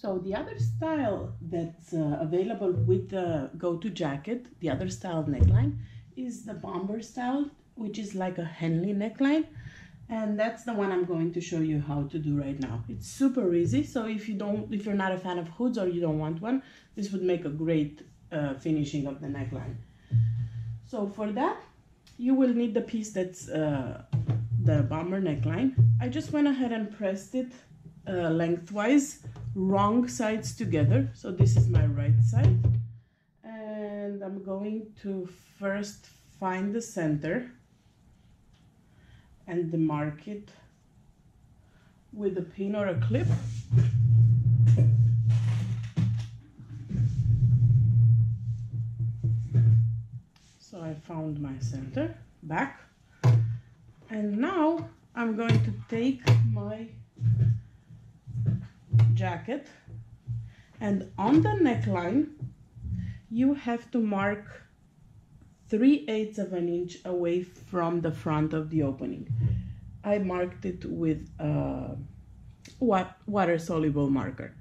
So the other style that's uh, available with the go-to jacket, the other style neckline, is the bomber style, which is like a Henley neckline. And that's the one I'm going to show you how to do right now. It's super easy. So if you don't, if you're not a fan of hoods or you don't want one, this would make a great uh, finishing of the neckline. So for that, you will need the piece that's uh, the bomber neckline. I just went ahead and pressed it uh, lengthwise, wrong sides together. So this is my right side. And I'm going to first find the center and mark it with a pin or a clip. So I found my center back. And now I'm going to take my jacket and on the neckline you have to mark 3 eighths of an inch away from the front of the opening. I marked it with a water soluble marker.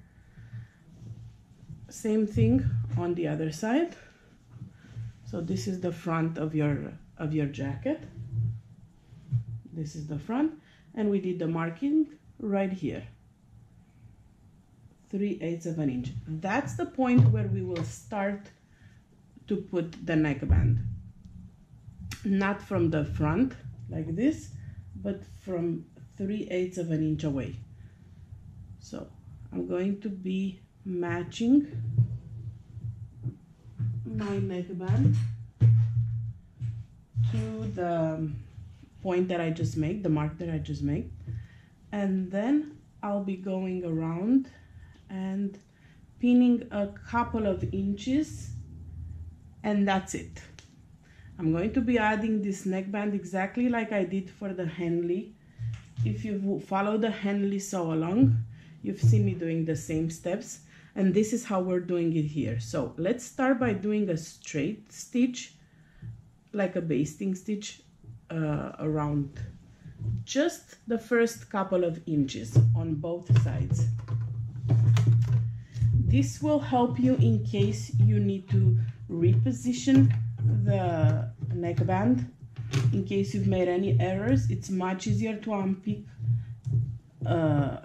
Same thing on the other side. So this is the front of your of your jacket. This is the front and we did the marking right here. 3 eighths of an inch. That's the point where we will start to put the neckband not from the front like this, but from 3 eighths of an inch away. So I'm going to be matching my neckband to the point that I just made, the mark that I just made. And then I'll be going around and pinning a couple of inches and that's it. I'm going to be adding this neckband exactly like I did for the Henley. If you follow the Henley sew along, you've seen me doing the same steps and this is how we're doing it here. So let's start by doing a straight stitch, like a basting stitch uh, around just the first couple of inches on both sides. This will help you in case you need to reposition the neckband in case you've made any errors it's much easier to unpick uh,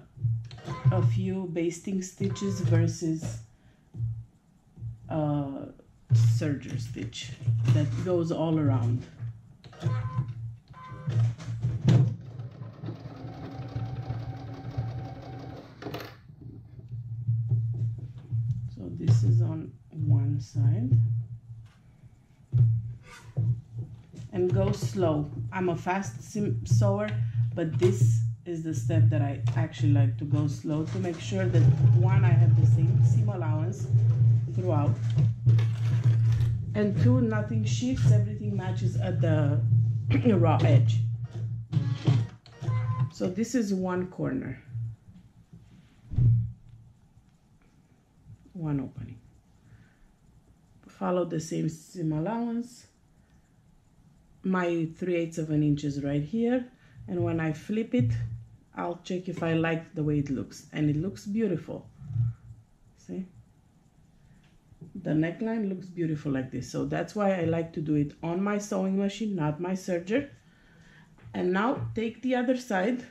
a few basting stitches versus a serger stitch that goes all around go slow. I'm a fast sewer, but this is the step that I actually like to go slow to make sure that one, I have the same seam allowance throughout, and two, nothing shifts, everything matches at the raw edge. So this is one corner, one opening. Follow the same seam allowance, my 3 eighths of an inch is right here. And when I flip it I'll check if I like the way it looks. And it looks beautiful. See? The neckline looks beautiful like this. So that's why I like to do it on my sewing machine not my serger. And now take the other side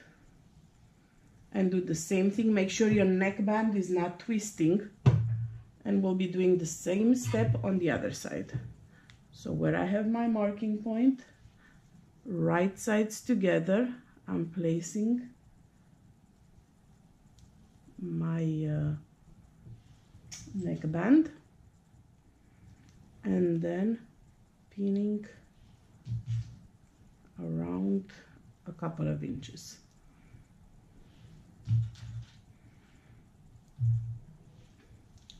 and do the same thing. Make sure your neckband is not twisting. And we'll be doing the same step on the other side so where I have my marking point, right sides together, I'm placing my uh, neckband and then pinning around a couple of inches.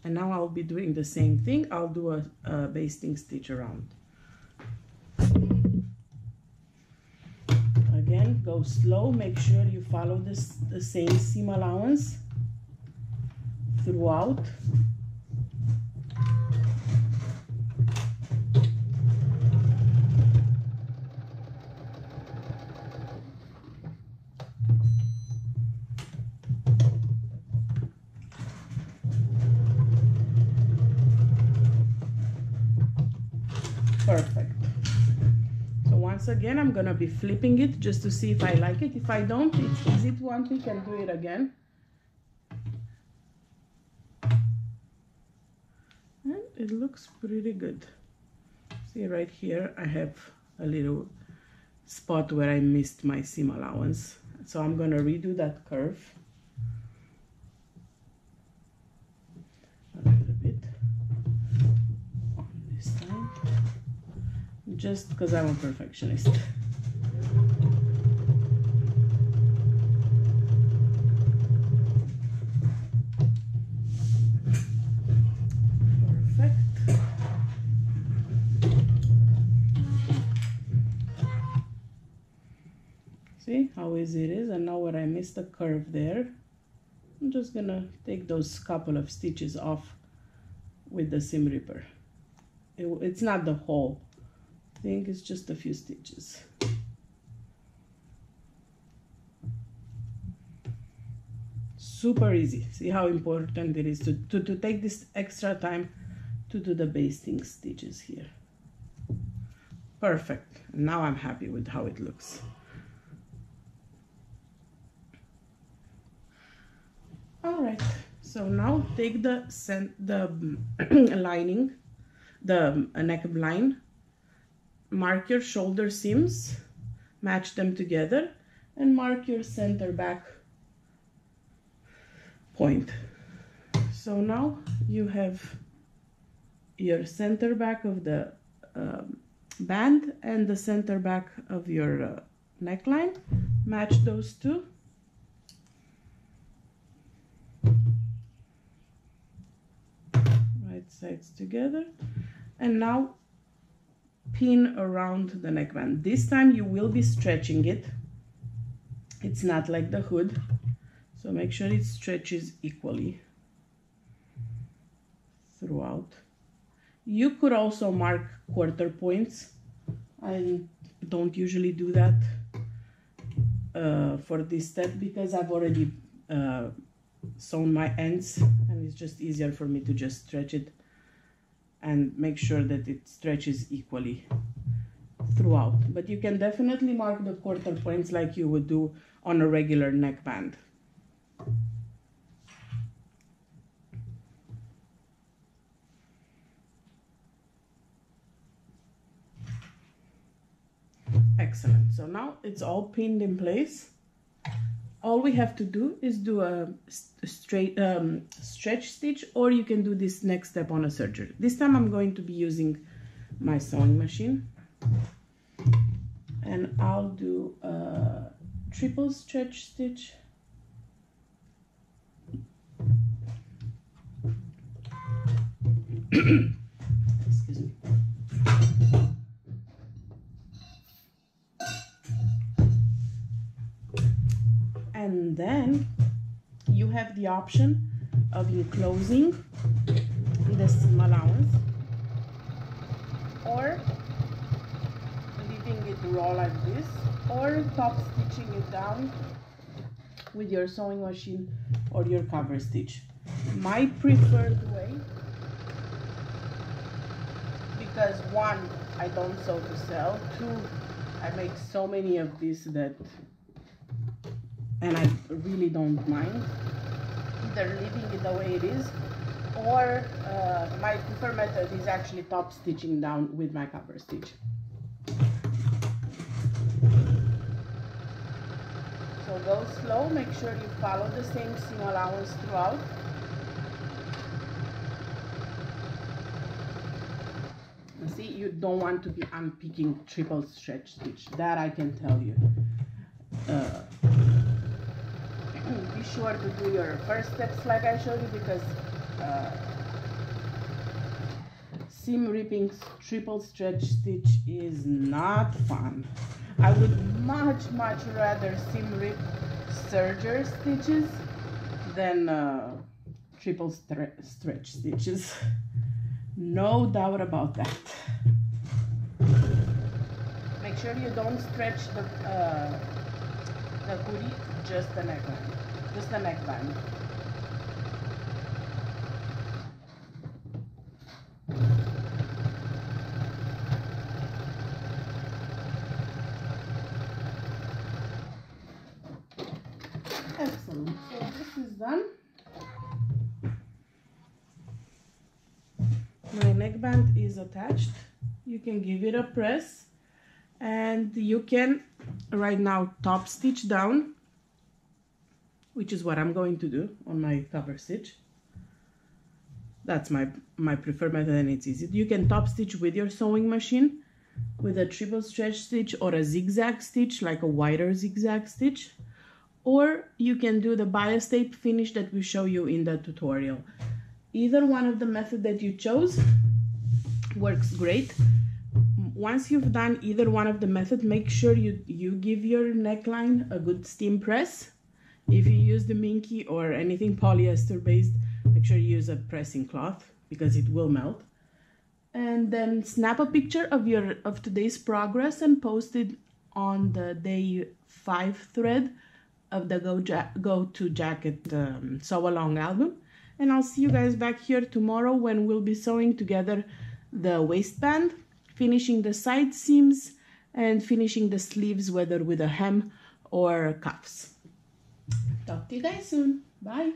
And now I'll be doing the same thing. I'll do a, a basting stitch around. Again go slow. Make sure you follow this the same seam allowance throughout perfect. So once again I'm gonna be flipping it just to see if I like it. If I don't it's easy to unpick and do it again. And it looks pretty good. See right here I have a little spot where I missed my seam allowance. So I'm gonna redo that curve just because I'm a perfectionist. See how easy it is and now where I missed the curve there I'm just gonna take those couple of stitches off with the seam ripper. It, it's not the whole thing it's just a few stitches. Super easy. See how important it is to, to, to take this extra time to do the basting stitches here. Perfect. Now I'm happy with how it looks. All right. So now take the the lining the uh, neck line mark your shoulder seams match them together and mark your center back point. So now you have your center back of the uh, band and the center back of your uh, neckline. Match those two. Right sides together. And now pin around the neckband. This time you will be stretching it. It's not like the hood so make sure it stretches equally throughout. You could also mark quarter points. I don't usually do that uh, for this step because I've already uh, sewn my ends and it's just easier for me to just stretch it and make sure that it stretches equally throughout. But you can definitely mark the quarter points like you would do on a regular neckband. Excellent. So now it's all pinned in place all we have to do is do a straight um, stretch stitch or you can do this next step on a serger. This time I'm going to be using my sewing machine. And I'll do a triple stretch stitch the option of enclosing the seam allowance or leaving it raw like this or top stitching it down with your sewing machine or your cover stitch. My preferred way because one I don't sew to sell. Two I make so many of these that and I really don't mind either leaving it the way it is or uh, my preferred method is actually top stitching down with my cover stitch. So go slow, make sure you follow the same seam allowance throughout. see, you don't want to be unpicking triple stretch stitch, that I can tell you. Uh, be sure to do your first steps like I showed you because uh, seam ripping triple stretch stitch is not fun. I would much much rather seam rip serger stitches than uh, triple stretch stitches. No doubt about that. Make sure you don't stretch the, uh, the hoodie, just the neckline, just the neckband. Excellent. So this is done. My neckband is attached. You can give it a press and you can right now top stitch down which is what I'm going to do on my cover stitch. That's my, my preferred method and it's easy. You can top stitch with your sewing machine with a triple stretch stitch or a zigzag stitch, like a wider zigzag stitch. Or you can do the bias tape finish that we show you in the tutorial. Either one of the method that you chose works great. Once you've done either one of the method, make sure you, you give your neckline a good steam press if you use the Minky or anything polyester based, make sure you use a pressing cloth because it will melt. And then snap a picture of your of today's progress and post it on the day five thread of the Go, ja Go to Jacket um, sew along album. And I'll see you guys back here tomorrow when we'll be sewing together the waistband, finishing the side seams and finishing the sleeves, whether with a hem or cuffs. Talk to you guys soon. Bye.